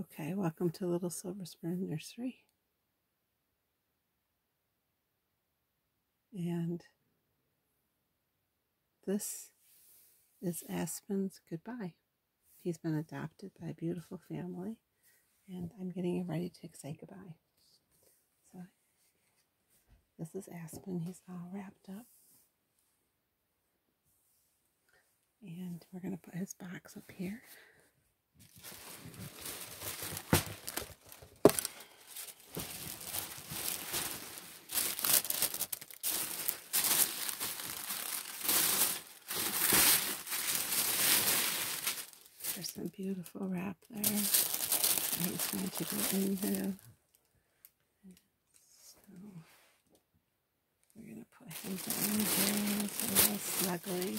Okay, welcome to Little Silver Spoon Nursery. And this is Aspen's goodbye. He's been adopted by a beautiful family, and I'm getting him ready to say goodbye. So, this is Aspen. He's all wrapped up. And we're going to put his box up here. There's some beautiful wrap there. he's going to go into. So we're going to put him down here so snuggly.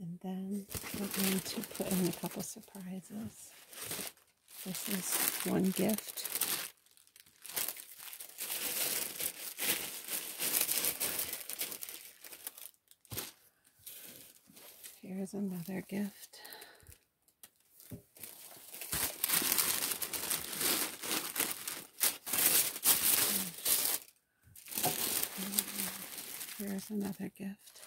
And then we're going to put in a couple surprises. This is one gift. Here's another gift. Here's another gift.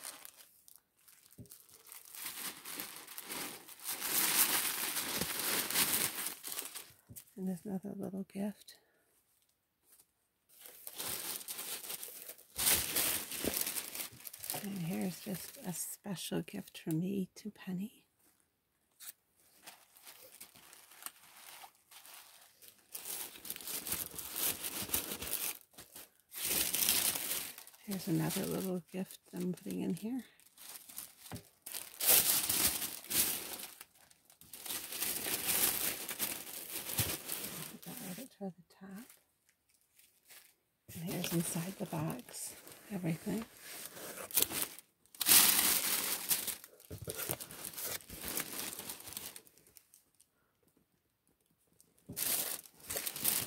And there's another little gift. And here's just a special gift from me to Penny. Here's another little gift I'm putting in here. Put that the top. And here's inside the box everything.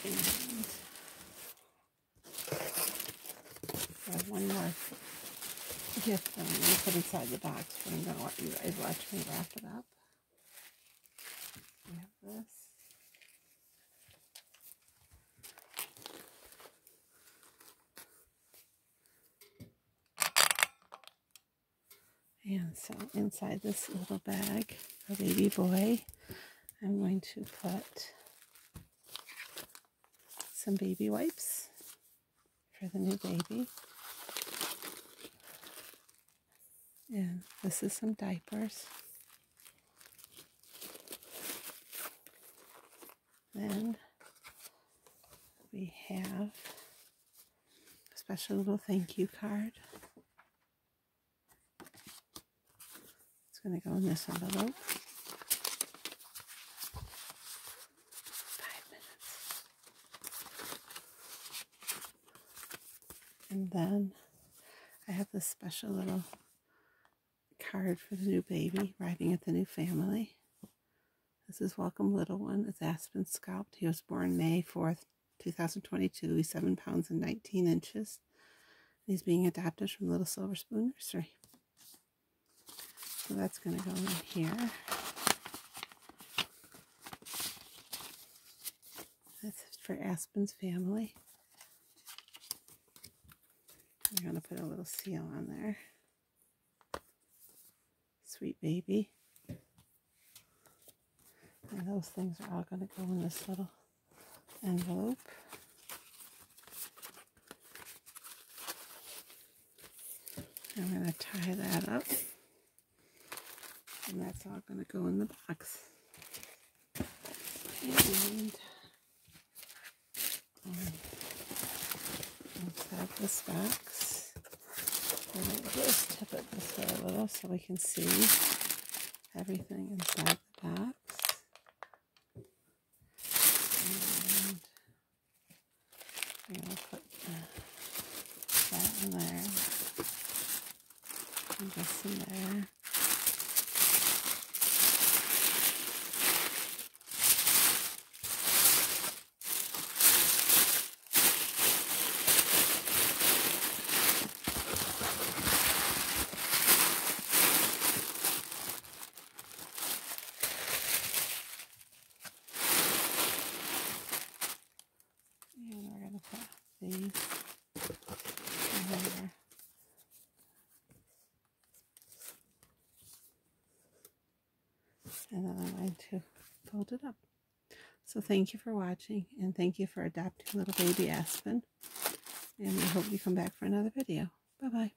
And I have one more that I'm going to put inside the box, but I'm going to let you guys watch me wrap it up. We have this. And so inside this little bag for baby boy, I'm going to put some baby wipes for the new baby. And this is some diapers. Then we have a special little thank you card. It's going to go in this envelope. Five minutes. And then I have this special little card for the new baby, arriving at the new family. This is Welcome Little One. It's Aspen Sculpt. He was born May 4th, 2022. He's 7 pounds and 19 inches. He's being adopted from Little Silver Spoon Nursery. So that's going to go in here. That's for Aspen's family. I'm going to put a little seal on there. Sweet baby. And those things are all going to go in this little envelope. I'm going to tie that up. And that's all going to go in the box. And um, have this box. And just tip it this a little so we can see everything inside the box. And to put that in there. And this in there. There. And then I'm going to fold it up. So thank you for watching and thank you for adopting little baby Aspen. And we hope you come back for another video. Bye-bye.